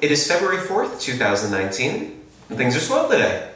It is February 4th, 2019, and things are slow today.